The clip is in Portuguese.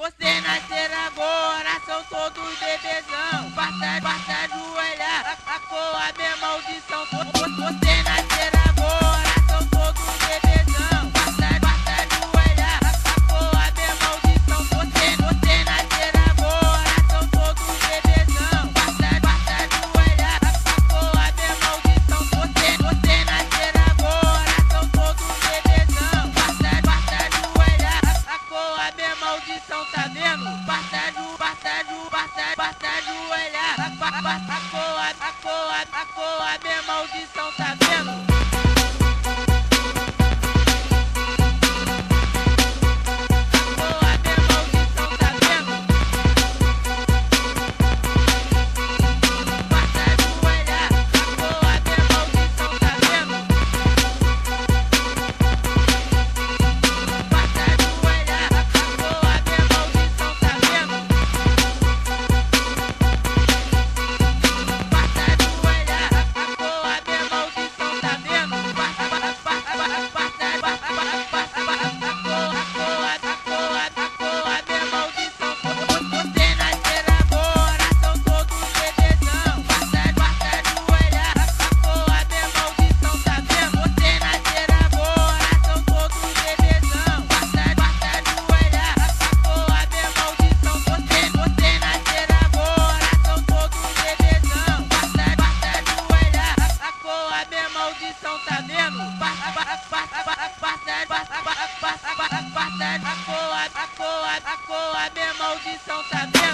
Você nascer agora, são todos bebezão. Atacou, atacou, atacou a minha maldição, tá? a coa, a coa, a coa, minha maldição também.